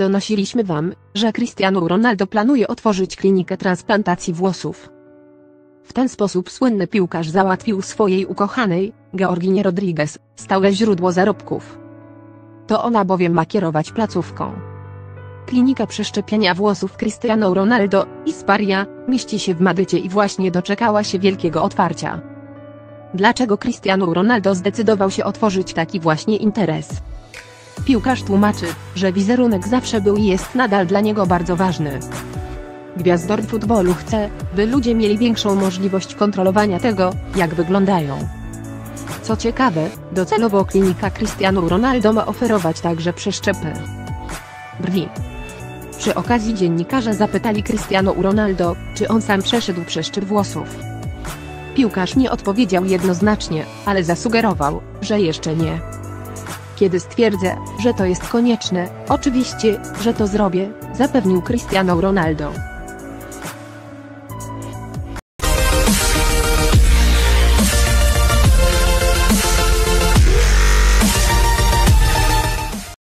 donosiliśmy wam, że Cristiano Ronaldo planuje otworzyć klinikę transplantacji włosów. W ten sposób słynny piłkarz załatwił swojej ukochanej, Georginie Rodriguez, stałe źródło zarobków. To ona bowiem ma kierować placówką. Klinika przeszczepiania włosów Cristiano Ronaldo, Isparia, mieści się w Madrycie i właśnie doczekała się wielkiego otwarcia. Dlaczego Cristiano Ronaldo zdecydował się otworzyć taki właśnie interes? Piłkarz tłumaczy, że wizerunek zawsze był i jest nadal dla niego bardzo ważny. Gwiazdor futbolu chce, by ludzie mieli większą możliwość kontrolowania tego, jak wyglądają. Co ciekawe, docelowo klinika Cristiano Ronaldo ma oferować także przeszczepy brwi. Przy okazji dziennikarze zapytali Cristiano Ronaldo, czy on sam przeszedł przeszczep włosów. Piłkarz nie odpowiedział jednoznacznie, ale zasugerował, że jeszcze nie. Kiedy stwierdzę, że to jest konieczne, oczywiście, że to zrobię, zapewnił Cristiano Ronaldo.